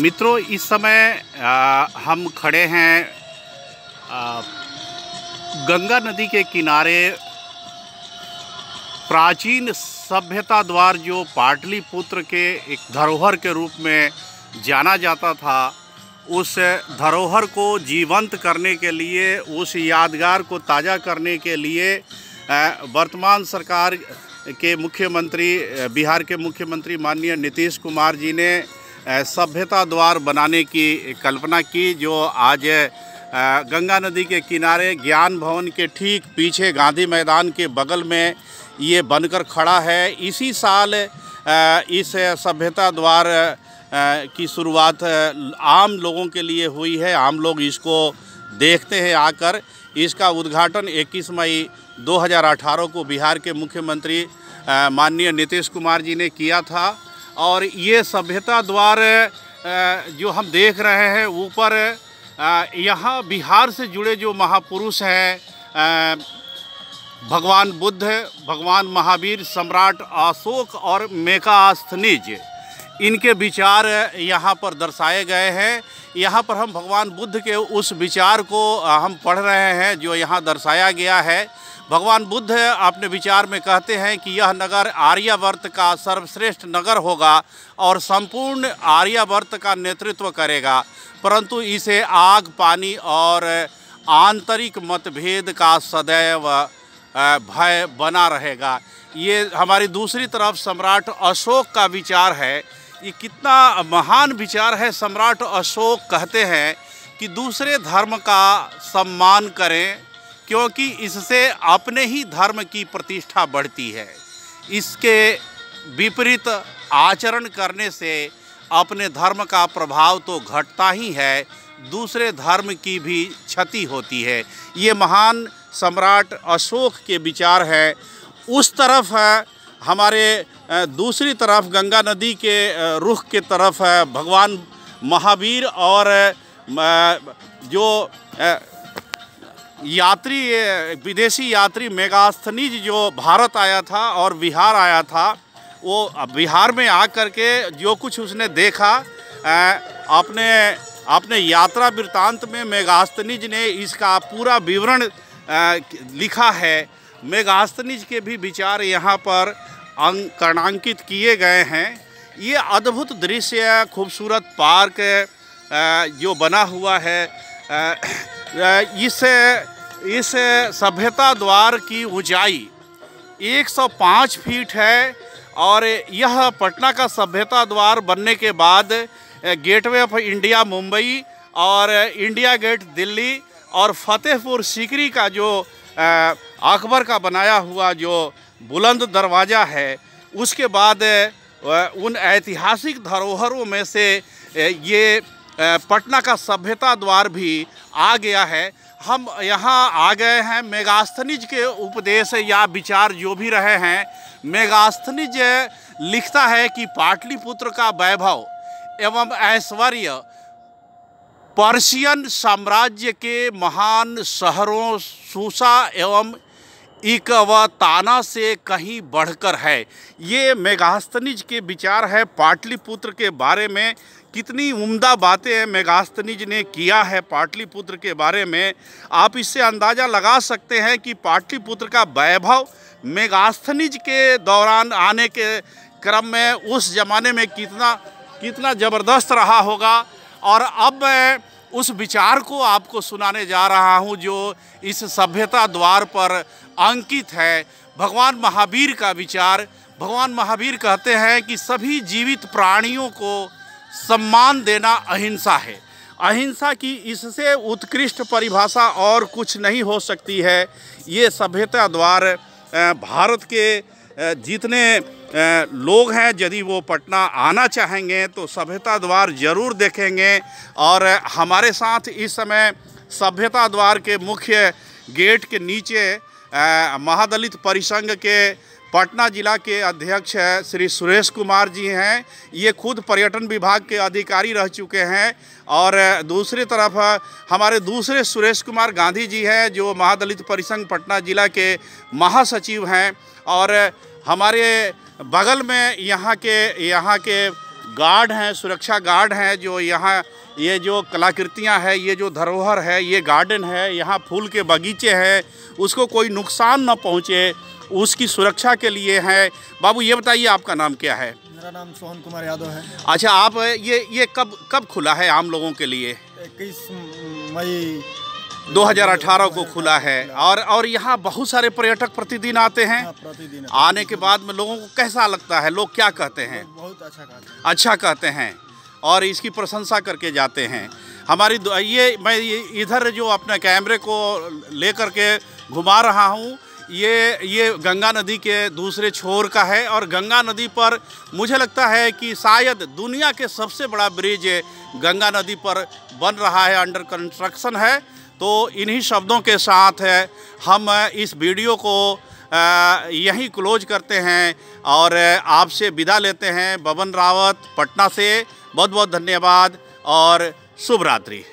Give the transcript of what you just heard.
मित्रों इस समय आ, हम खड़े हैं आ, गंगा नदी के किनारे। प्राचीन सभ्यता द्वार जो पाटलिपुत्र के एक धरोहर के रूप में जाना जाता था उस धरोहर को जीवंत करने के लिए उस यादगार को ताज़ा करने के लिए वर्तमान सरकार के मुख्यमंत्री बिहार के मुख्यमंत्री माननीय नीतीश कुमार जी ने सभ्यता द्वार बनाने की कल्पना की, जो आज गंगा नदी के किनारे ज्ञान भवन के ठीक पीछे गांधी मैदान के बगल में ये बनकर खड़ा है। इसी साल इस सभ्यता द्वार की शुरुआत आम लोगों के लिए हुई है। आम लोग इसको देखते हैं आकर। इसका उद्घाटन 21 मई 2018 को बिहार के मुख्यमंत्री माननीय नीतीश कुमार जी ने किया था। और ये सभ्यता द्वार जो हम देख रहे हैं ऊपर यहाँ बिहार से जुड़े जो महापुरुष हैं भगवान बुद्ध, भगवान महावीर, सम्राट अशोक और मेकास्थनिज, इनके विचार यहाँ पर दर्शाए गए हैं। यहाँ पर हम भगवान बुद्ध के उस विचार को हम पढ़ रहे हैं जो यहाँ दर्शाया गया है। भगवान बुद्ध अपने विचार में कहते हैं कि यह नगर आर्यावर्त का सर्वश्रेष्ठ नगर होगा और संपूर्ण आर्यावर्त का नेतृत्व करेगा, परंतु इसे आग, पानी और आंतरिक मतभेद का सदैव भय बना रहेगा। ये हमारी दूसरी तरफ़ सम्राट अशोक का विचार है। ये कितना महान विचार है। सम्राट अशोक कहते हैं कि दूसरे धर्म का सम्मान करें क्योंकि इससे अपने ही धर्म की प्रतिष्ठा बढ़ती है। इसके विपरीत आचरण करने से अपने धर्म का प्रभाव तो घटता ही है, दूसरे धर्म की भी क्षति होती है। ये महान सम्राट अशोक के विचार है। उस तरफ़ है, हमारे दूसरी तरफ़ गंगा नदी के रुख के तरफ़ है भगवान महावीर और जो यात्री विदेशी यात्री मेगास्थनीज जो भारत आया था और बिहार आया था, वो बिहार में आ कर के जो कुछ उसने देखा अपने अपने यात्रा वृत्तांत में मेगास्थनीज ने इसका पूरा विवरण लिखा है। मेगास्थनीज के भी विचार यहाँ पर अंग, कर्णांकित किए गए हैं। ये अद्भुत दृश्य खूबसूरत पार्क जो बना हुआ है। इस इस सभ्यता द्वार की ऊंचाई 105 फीट है और यह पटना का सभ्यता द्वार बनने के बाद गेटवे ऑफ़ इंडिया मुंबई और इंडिया गेट दिल्ली और फतेहपुर सीकरी का जो अकबर का बनाया हुआ जो बुलंद दरवाज़ा है, उसके बाद उन ऐतिहासिक धरोहरों में से ये पटना का सभ्यता द्वार भी आ गया है। हम यहाँ आ गए हैं। मेगास्थनिज के उपदेश या विचार जो भी रहे हैं मेगास्थनिज लिखता है कि पाटलिपुत्र का वैभव एवं ऐश्वर्य पर्शियन साम्राज्य के महान शहरों, सूसा एवं इकवताना से कहीं बढ़कर है। ये मेगास्तनिज के विचार है। पाटलिपुत्र के बारे में कितनी उम्दा बातें मेगास्तनिज ने किया है पाटलिपुत्र के बारे में। आप इससे अंदाज़ा लगा सकते हैं कि पाटलिपुत्र का वैभव मेगास्थनिज के दौरान आने के क्रम में, उस ज़माने में कितना कितना ज़बरदस्त रहा होगा। और अब उस विचार को आपको सुनाने जा रहा हूँ जो इस सभ्यता द्वार पर अंकित है। भगवान महावीर का विचार, भगवान महावीर कहते हैं कि सभी जीवित प्राणियों को सम्मान देना अहिंसा है। अहिंसा की इससे उत्कृष्ट परिभाषा और कुछ नहीं हो सकती है। ये सभ्यता द्वार भारत के जितने लोग हैं, यदि वो पटना आना चाहेंगे तो सभ्यता द्वार ज़रूर देखेंगे। और हमारे साथ इस समय सभ्यता द्वार के मुख्य गेट के नीचे महादलित परिसंघ के पटना जिला के अध्यक्ष है श्री सुरेश कुमार जी हैं। ये खुद पर्यटन विभाग के अधिकारी रह चुके हैं। और दूसरी तरफ़, हमारे दूसरे सुरेश कुमार गांधी जी हैं, जो महादलित परिसंघ पटना जिला के महासचिव हैं। और हमारे बगल में यहाँ के यहाँ के गार्ड हैं, सुरक्षा गार्ड हैं, जो यहाँ, ये जो कलाकृतियाँ हैं, ये जो धरोहर है, ये गार्डन है, यहाँ फूल के बगीचे हैं, उसको कोई नुकसान न पहुँचे। उसकी सुरक्षा के लिए हैं। बाबू ये बताइए आपका नाम क्या है? मेरा नाम सोहन कुमार यादव है। अच्छा आप ये ये कब कब खुला है आम लोगों के लिए? इक्कीस मई 2018 को खुला है। और और यहाँ बहुत सारे पर्यटक प्रतिदिन आते हैं? हाँ, प्रतिदिन आने के बाद में लोगों को कैसा लगता है? लोग क्या कहते हैं? बहुत अच्छा कहते हैं। अच्छा कहते हैं और इसकी प्रशंसा करके जाते हैं। हमारी ये मैं इधर जो अपने कैमरे को लेकर के घुमा रहा हूँ ये ये गंगा नदी के दूसरे छोर का है और गंगा नदी पर मुझे लगता है कि शायद दुनिया के सबसे बड़ा ब्रिज गंगा नदी पर बन रहा है अंडर कंस्ट्रक्शन है। तो इन्हीं शब्दों के साथ है हम इस वीडियो को यहीं क्लोज करते हैं और आपसे विदा लेते हैं। बबन रावत, पटना से बहुत बहुत धन्यवाद और शुभ रात्रि।